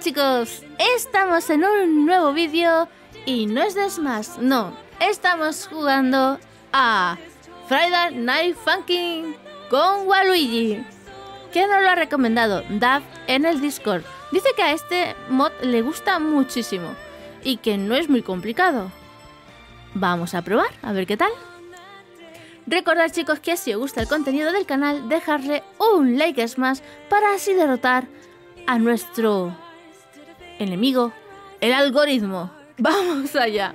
Chicos, estamos en un nuevo vídeo y no es de Smash, no, estamos jugando a Friday Night Funkin' con Waluigi. ¿Quién nos lo ha recomendado? Dav en el Discord. Dice que a este mod le gusta muchísimo y que no es muy complicado. Vamos a probar, a ver qué tal. Recordad chicos que si os gusta el contenido del canal, dejarle un like más para así derrotar a nuestro enemigo, el algoritmo. Vamos allá.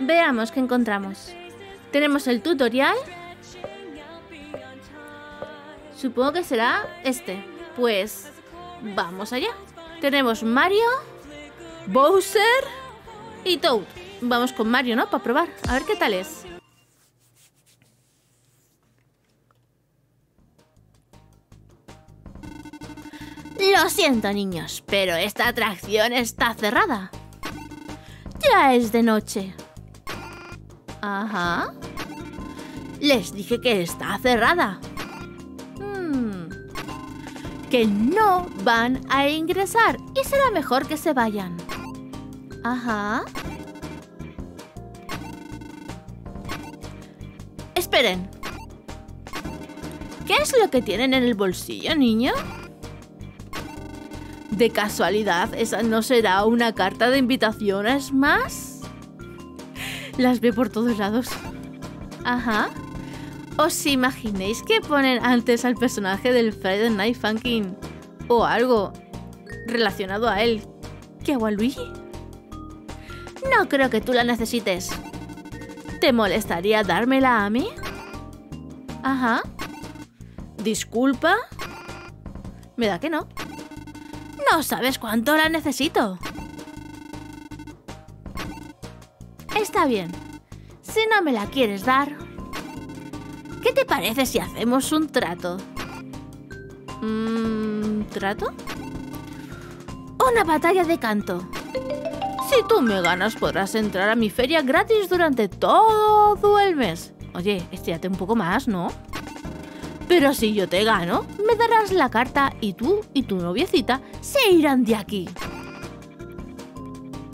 Veamos qué encontramos. Tenemos el tutorial. Supongo que será este. Pues vamos allá. Tenemos Mario, Bowser y Toad. Vamos con Mario, ¿no? Para probar. A ver qué tal es. Lo siento, niños, pero esta atracción está cerrada. Ya es de noche. Ajá. Les dije que está cerrada. Hmm. Que no van a ingresar y será mejor que se vayan. Ajá. Esperen. ¿Qué es lo que tienen en el bolsillo, niño? ¿De casualidad esa no será una carta de invitaciones más? Las ve por todos lados. Ajá. ¿Os imaginéis que ponen antes al personaje del Friday Night Funkin' o algo relacionado a él que a Waluigi? No creo que tú la necesites. ¿Te molestaría dármela a mí? Ajá. ¿Disculpa? Me da que no. No sabes cuánto la necesito. Está bien. Si no me la quieres dar... ¿Qué te parece si hacemos un trato? ¿Un mm, ¿Trato? Una batalla de canto. Si tú me ganas podrás entrar a mi feria gratis durante todo el mes. Oye, estírate un poco más, ¿no? Pero si yo te gano, me darás la carta y tú y tu noviecita se irán de aquí.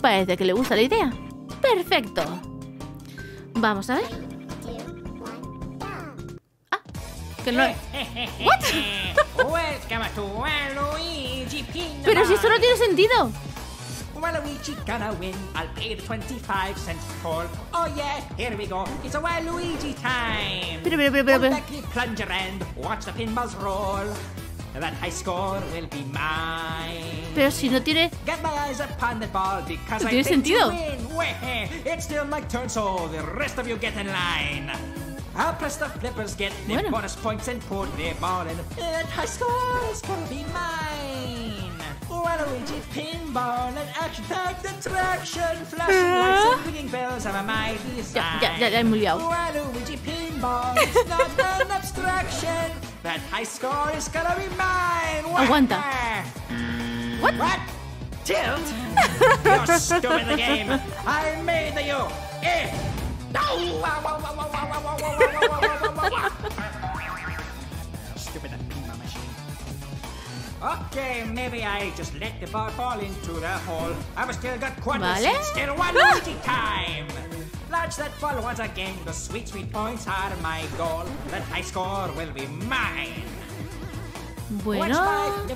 Parece que le gusta la idea. Perfecto. Vamos a ver. Ah, que no... ¿What? Pero si esto no tiene sentido. Waluigi gonna win. I'll pay the 25 cents call. Oh yeah, here we go. It's a Waluigi time. Pero, pero, pero, pero, pero. Becky plunge around. Watch the pinballs roll. That high score will be mine. Pero si no tiene... Get my eyes upon the ball because no I tiene think sentido. to win. It's still my turn, so the rest of you get in line. I'll press the flippers, get the Bueno. bonus points and put the ball in. That high score is gonna be mine. Waluigi pinball and action-packed attraction, flashing lights and ringing bells have a mighty sign. ya, ya he muy. Waluigi pinball, it's not an abstraction. That high score is gonna be mine. Aguanta. What? What? Tilt? You're stupid the game. I made the you. Eh. No! Okay, maybe I just let the ball fall into the hole. I've still got quarters. Vale. Still Waluigi time. Launch that ball once again. The sweet, sweet points are my goal. That high score will be mine. Watch my Bueno...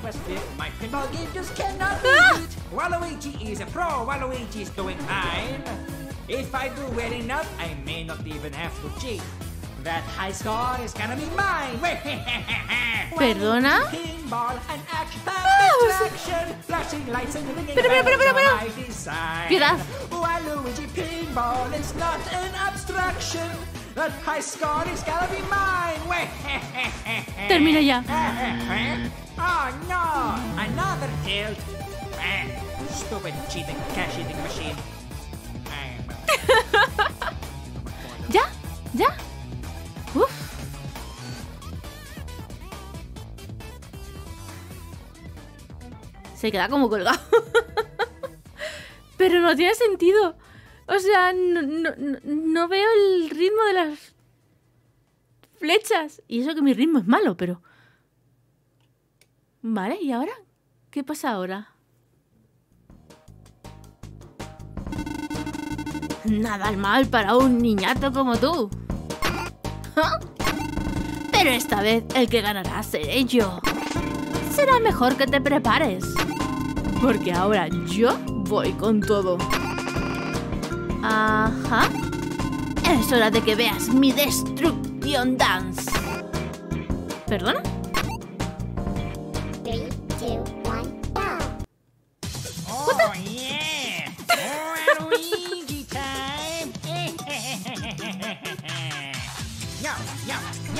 My pinball game just cannot Ah! beat. Waluigi is a pro. Waluigi's doing fine. If I do well enough, I may not even have to cheat. That high score is gonna be mine. ¿Perdona? Pero, pero, pero, pero, pero. Piedad. Termina ya. Oh no, another guilt. Stupid cheating cash eating machine. ¿Ya? ¿Ya? Se queda como colgado. Pero no tiene sentido. O sea, no, no- no- veo el ritmo de las flechas. Y eso que mi ritmo es malo, pero... Vale, ¿y ahora? ¿Qué pasa ahora? Nada mal para un niñato como tú. Pero esta vez el que ganará seré yo. Será mejor que te prepares. Porque ahora yo voy con todo. Ajá. Es hora de que veas mi Destruction Dance. ¿Perdona? Three, two, one, go! Oh, yeah! Waluigi time! yo, yo,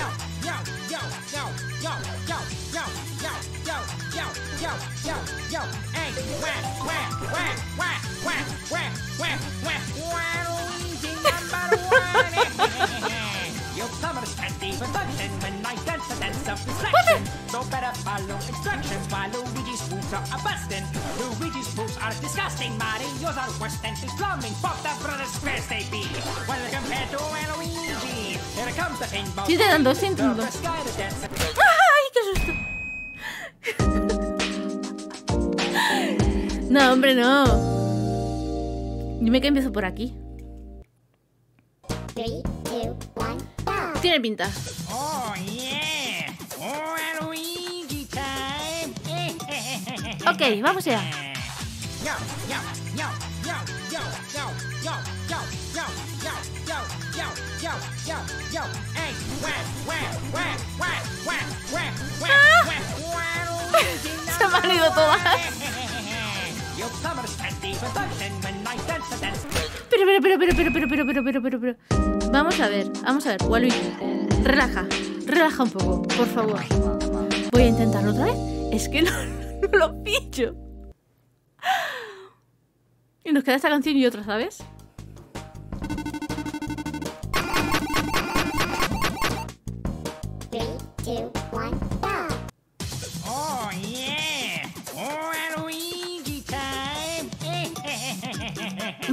yo, yo, hey, whack, whack, whack, whack, whack, whack, whack, whack, Waluigi number one. You summers can leave a dungeon when I dance a dance of reflection. So better follow instructions while Luigi's moves are a bustin'. Luigi's moves are disgusting, Mario's are worse than his plumbing. Fuck that brother's squares they be. When compared to Luigi, here comes the pinball. Ti stai dando sentito. Ai, che giusto. No, hombre, no. Dime que empiezo por aquí. Three, two, one, go! Tiene pinta. Oh, yeah! Waluigi time! Ok, vamos allá. Yo, yo, yo, yo, yo, yo, yo, yo, yo, yo, yo, yo, yo, yo, yo, hey, wah, wah, wah, wah, wah, wah, wah, wah, Waluigi Se me han ido todas. Pero, pero, pero, pero, pero, pero, pero, pero, pero, pero, pero. Vamos a ver, vamos a ver, Waluigi. Relaja, relaja un poco, por favor. Voy a intentarlo otra vez. Es que no, no lo pillo. Y nos queda esta canción y otra, ¿sabes?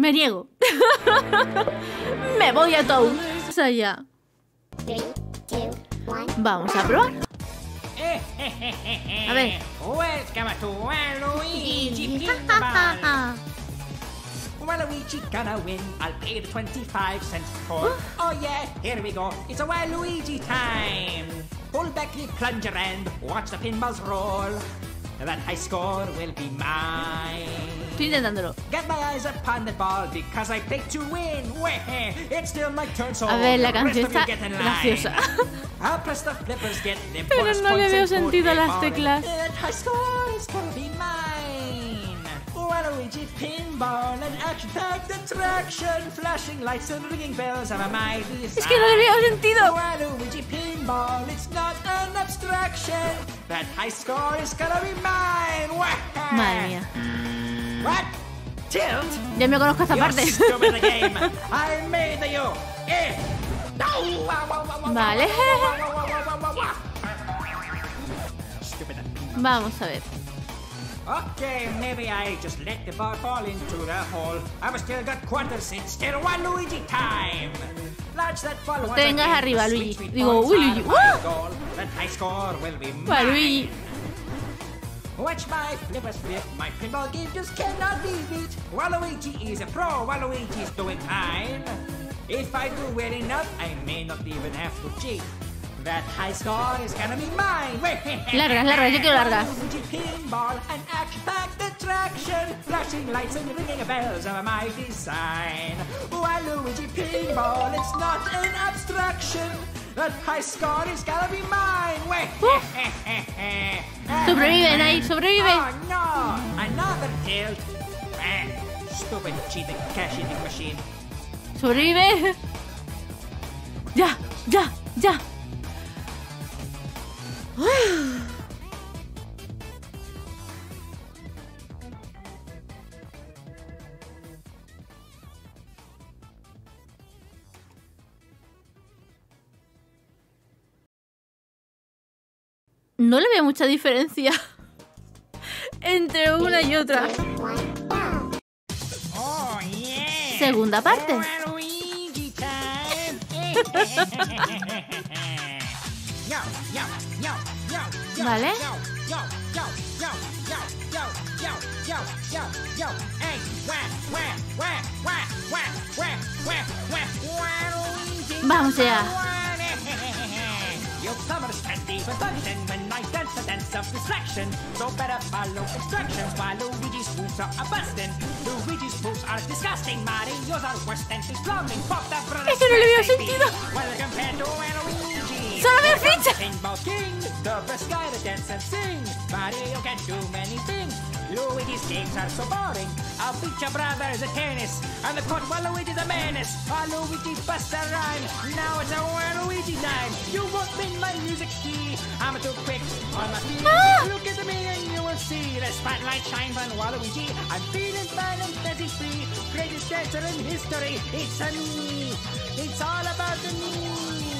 Me niego. Me voy a Toad. Vamos allá. Three, two, one, Vamos a probar. A ver. Welcome to Waluigi Pinball. Waluigi gonna win. I'll pay the 25 cents for. Oh yeah, here we go. It's a Waluigi time. Pull back the plunger and watch the pinballs roll. That high score will be mine. get my eyes upon the ball because i play Estoy intentándolo. A ver, la canción está graciosa. Pero no le veo sentido a las teclas. Waluigi pinball and action tag attraction flashing lights and ringing bells and a mighty sound. Es que no le veo sentido. Waluigi pinball, it's not an abstraction. That high score is gonna be mine. Madre mía. Ya me conozco esta parte. Eh. Vale. Vamos a ver. Okay, maybe I just let the ball fall into the hole. I've still got quarters, it's still one Luigi time. Launch that ball. Tengas arriba, Luigi. Digo, Luigi. ¡Uh! Luigi. Watch my flippers flip. My pinball game just cannot be beat. Waluigi is a pro. Waluigi's doing fine. If I do well enough, I may not even have to cheat. That high score is gonna be mine. Largas, largas, yo quiero largas. Waluigi pinball and action-packed attraction, flashing lights and ringing bells of my design. Waluigi pinball, it's not an abstraction. That high score is gonna be mine. Sobrevive, Nai, sobrevive. Oh no! Another tilt! Eh, stupid cheating cash eating machine. Sobrevive. Ya, ya, ya. no le veo mucha diferencia entre una y otra. Segunda parte. ¿Vale? Vamos allá. One. Newcomers can't even function when I dance a dance of distraction. So better follow instructions while Luigi's moves are a bustin'. Luigi's moves are disgusting. Mario's are worse than his plumbing. Pop that brother. Es que no le veo sentido. Well, compared to Waluigi. Solo veo ficha. King, the best guy to dance and sing. Mario can do many things. Luigi's games are so boring. I'll beat your brothers at tennis. And the court while Luigi's a menace. While Luigi busts a rhyme. Now it's a Waluigi time. You won't win my music key. I'm too quick on my feet. Ah! Look at me and you will see the spotlight shines on Waluigi. I'm feeling fine and fancy free. Greatest dancer in history. It's a me. It's all about the me.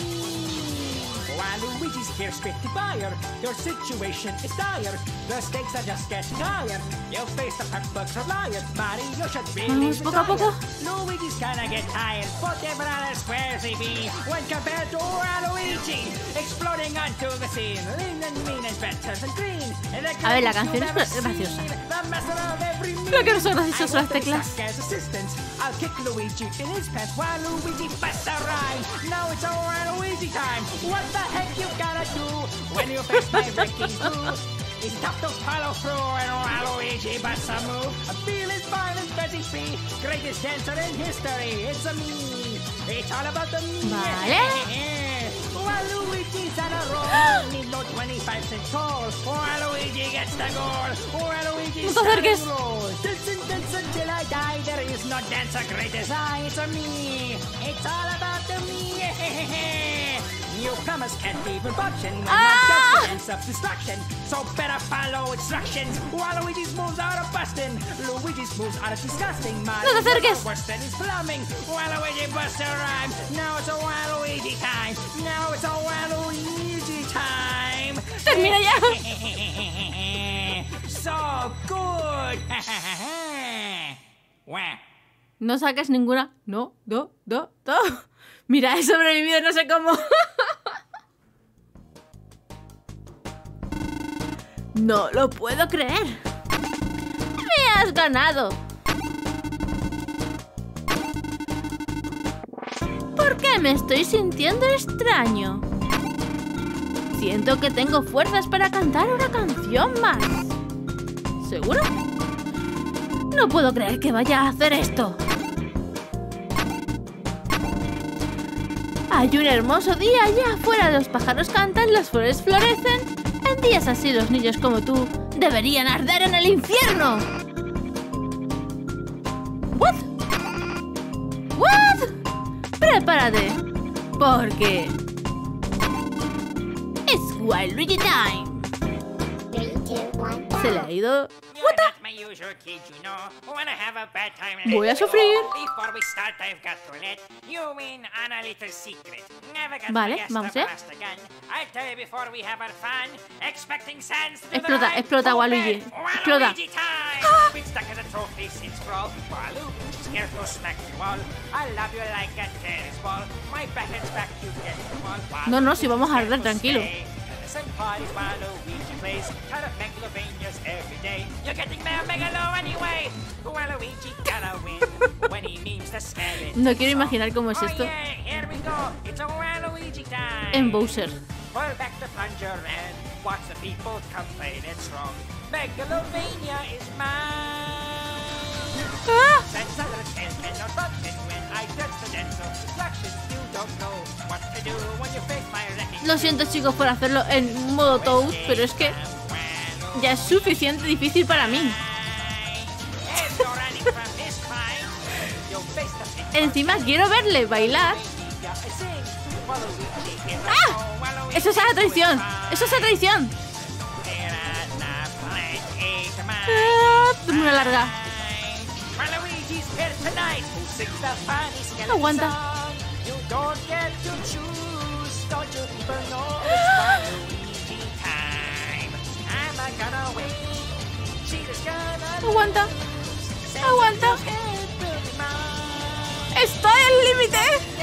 Luigi's here straight to fire. Your situation is dire. The stakes are just getting higher. You'll face the perfect liar. Mario should really retire. Luigi's gonna get tired. But they're not as be when compared to Luigi. Exploding onto the scene. Lean and mean and better than green. A ver, la canción es graciosa. Creo que no son graciosas las teclas. I'll kick Luigi in his pants while Luigi time. What the heck you gotta do when you face my wrecking crew? It's tough to follow through and Waluigi busts a move. I feel it fine and very free. Greatest dancer in history. It's a me. It's all about the me. Vale. Waluigi's on a roll. Need no 25 cent toll. Waluigi gets the goal. Waluigi's No te acerques. on a roll. Dance and dance until I die. There is no dancer great as I. It's a me. It's all about the me. Newcomers can't even function when Ah! I've got the dance of destruction. So better follow instructions. Moves are a bustin'. Luigi's moves are disgusting. No te acerques. Worse than his plumbing. Waluigi busts a rhyme. Now it's a time. Now it's a Waluigi time. Termina ya. so good. No saques ninguna. No, no, no, no. Mira, he sobrevivido no sé cómo. No lo puedo creer. Me has ganado. ¿Por qué me estoy sintiendo extraño? Siento que tengo fuerzas para cantar una canción más. ¿Seguro? No puedo creer que vaya a hacer esto. Hay un hermoso día allá afuera, los pájaros cantan, las flores florecen días así los niños como tú deberían arder en el infierno. ¿What? ¿What? Prepárate, porque... It's Wild Luigi Time. Se le ha ido... What. Voy a sufrir. Vale, vamos a ver. Explota, explota, Waluigi. Explota. Ah. No, no, si vamos a arder, tranquilo. No quiero imaginar cómo es esto. En Bowser. Lo siento chicos por hacerlo en modo Toad, pero es que ya es suficiente difícil para mí. Encima quiero verle bailar. ¡Ah! Eso es la traición. Eso es la traición. Ah, una larga. No aguanta. Aguanta. Aguanta. Estoy al límite.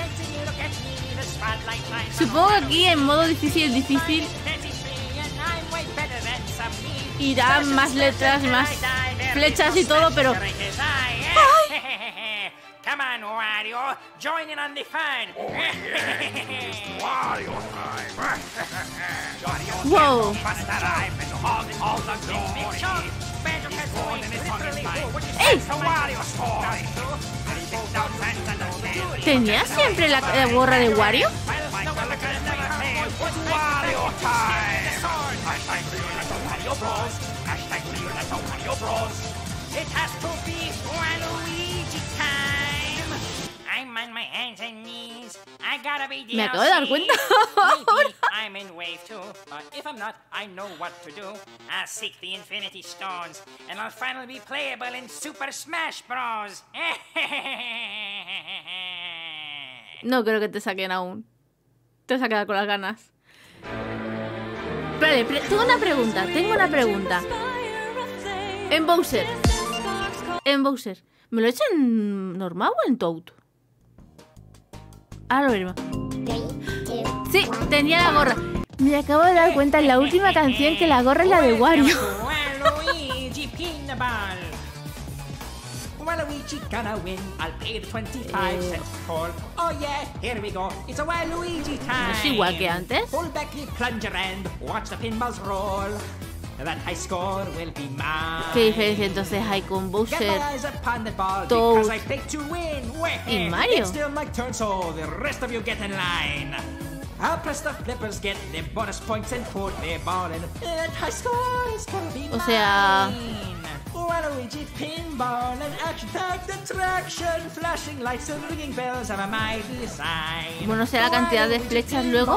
Supongo que aquí en modo difícil, difícil irá más letras, más flechas y todo, pero. ¡Ay! Come on, Wario, join in on the fun. Oh, Hey! ¿Tenía siempre la, gorra de Wario? Me acabo de dar cuenta. no creo que te saquen aún. Te vas a quedar con las ganas. Vale, tengo una pregunta, tengo una pregunta. En Bowser. En Bowser. ¿Me lo he hecho en normal o en Toad? Ahora lo Sí, tenía la gorra. Me acabo de dar cuenta en la última canción que la gorra es la de Wario. Waluigi Pinball. Waluigi gonna win. I'll pay the 25 Eh. cents call. Oh yeah, here we go. It's a Waluigi time. es igual que antes? Pull back the plunger and watch the pinballs roll. ¿Qué diferencia entonces hay con Bowser, Toad. y Mario? O sea... Pinball and la cantidad de flechas luego.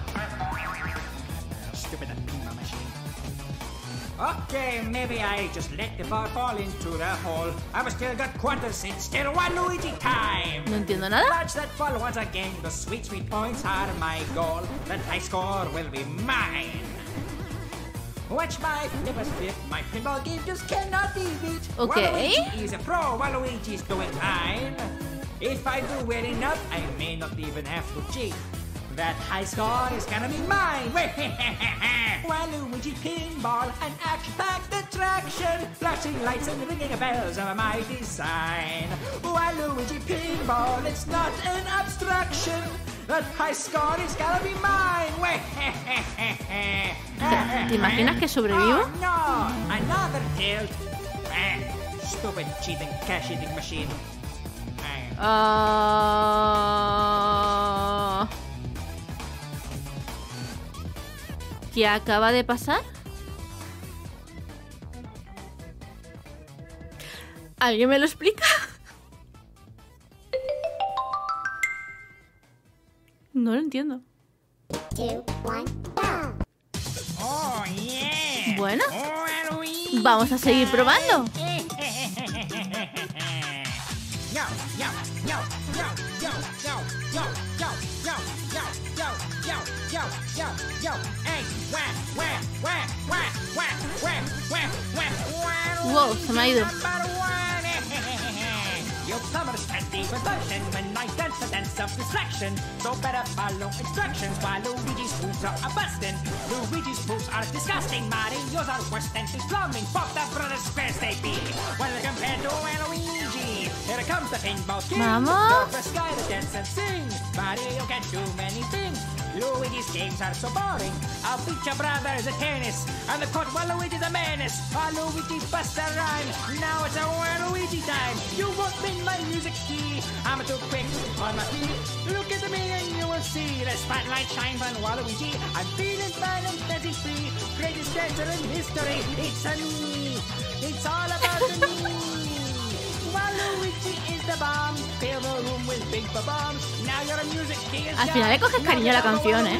Okay, maybe I just let the ball fall into the hole. I've still got quarters. It's still one Luigi time. No entiendo nada. Watch that fall once again. The sweet, sweet points are my goal. That high score will be mine. Watch my flippers flip. My pinball game just cannot be beat. Okay. Waluigi is a pro. Waluigi's doing fine. If I do well enough, I may not even have to cheat. That high score is gonna be mine. Waluigi pinball, an action-packed attraction, flashing lights and ringing bells are my design. Waluigi pinball, it's not an abstraction. That high score is gonna be mine. ¿Te imaginas que sobrevivo? Oh, no, another tilt. Stupid cheating cash eating machine. Eh, ¿Qué acaba de pasar? ¿Alguien me lo explica? No lo entiendo. Oh. Bueno, vamos a seguir probando. Wow, se me ha ido. Number one. You plumbers can't even function when I dance a dance of distraction. So better follow instructions while Luigi's moves are. Luigi's moves are disgusting. Mario's are worse than his plumbing. Pop the brothers squares they be. Compared to Luigi, here comes the pinball king. Vamos. The first guy to dance and sing. Mario can do many things. Luigi's games are so boring. I'll beat your brothers at tennis. and the court, while Luigi's a menace. While Luigi busts a rhyme. Now it's a Luigi time. You won't win my music key. I'm too quick on my feet. Look at me and you will see the spotlight shines on Waluigi. I'm feeling fine and fancy free. Greatest dancer in history. It's a me. It's all about the me. Waluigi is the bomb. Fill the room with big bombs. Al final le coges cariño a la canción, ¿eh?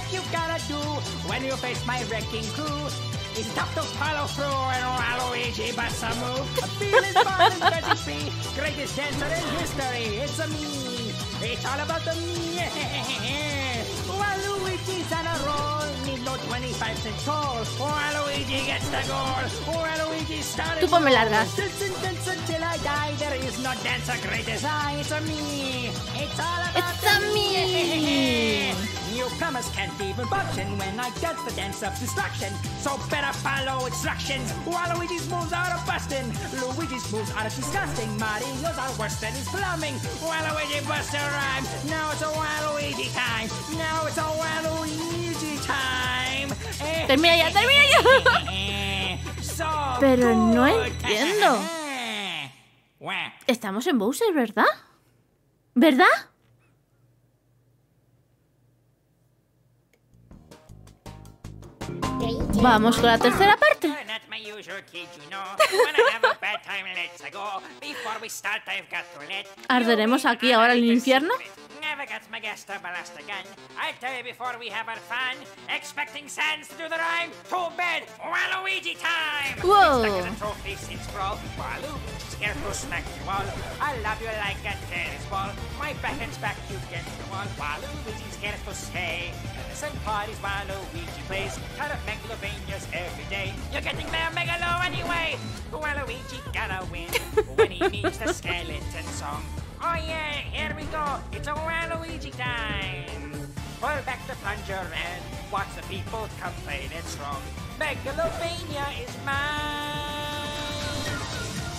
stuck as assistant. I'll kick Luigi in his pants while Luigi busts a rhyme. Now it's all Luigi time. What you gotta do when you face my wrecking crew? It's tough to follow through and Waluigi busts a feeling and very free. Greatest dancer in history. It's a me. It's all about the me. Waluigi's on a roll. Need no 25 cent toll. Waluigi gets the goal. Waluigi started. Tú ponme largas. Dance until I die. There is no dancer great as I. It's a me. It's all about It's a the me. Newcomers can't even function when I dance the dance of destruction. So better follow instructions. Waluigi's moves are busting. Luigi's moves are disgusting. Mario's are worse than his plumbing. Waluigi busts a rhyme. Now it's a Waluigi time. Now it's a Waluigi time. Termina ya, termina ya. so Pero no entiendo. Estamos en Bowser, ¿verdad? ¿Verdad? start, I've got to let ¿Arderemos aquí ahora el infierno? secret. you all. I love you like a tennis ball. My back back you get you all. Waluigi's here to stay. And the same parties Waluigi plays. Ton of Megalovanias every day. You're getting there, Megalo, anyway. Waluigi gotta win when he meets the skeleton song. Oh yeah, here we go. It's a Waluigi time. Pull back the plunger and watch the people complain it's wrong. Megalovania is mine.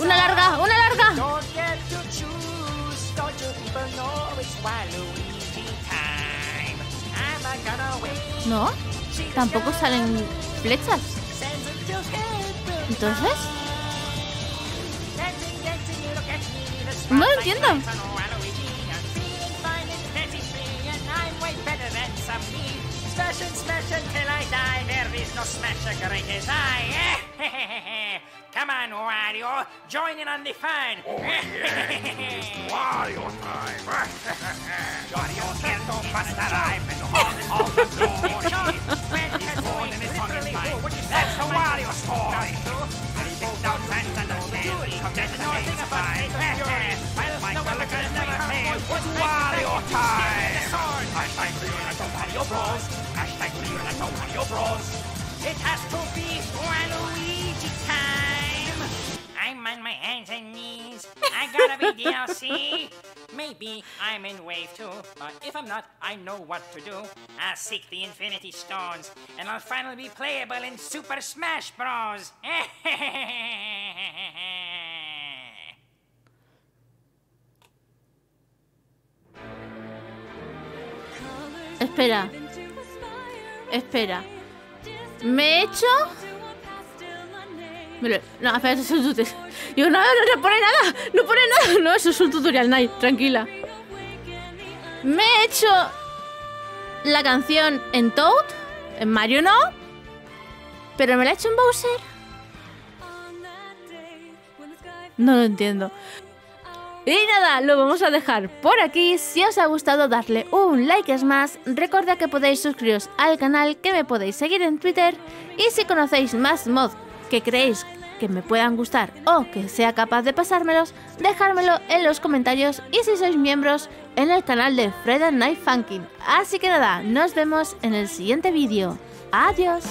Una larga, una larga. No, tampoco salen flechas. Entonces, No lo entiendo. Smash and smash until I die. There is no smasher great as I. Eh? Come on, Wario, join in on the fun. Oh, yeah. it's Wario time. Wario here to bust a rhyme and hold all the doors. That's the Wario story. I think no fans understand. That's the thing about it. Well, my colleague never fails. Wario time. I thank you, Wario Bros. Wario Bros. It has to be Waluigi time. I'm on my hands and knees. I gotta be DLC. Maybe I'm in wave two, but if I'm not, I know what to do. I'll seek the Infinity Stones, and I'll finally be playable in Super Smash Bros. espera. Espera. Me he hecho No, espera, eso es tutorial. Digo, no, no, no pone nada. No pone nada. No, eso es un tutorial, Night. Tranquila. Me he hecho la canción en Toad. En Mario no. Pero me la he hecho en Bowser. No lo entiendo. Y nada, lo vamos a dejar por aquí. Si os ha gustado, darle un like es más. Recordad que podéis suscribiros al canal, que me podéis seguir en Twitter. Y si conocéis más mods que creéis que me puedan gustar o que sea capaz de pasármelos, dejármelo en los comentarios. Y si sois miembros, en el canal de Friday Night Funkin'. Así que nada, nos vemos en el siguiente vídeo. Adiós.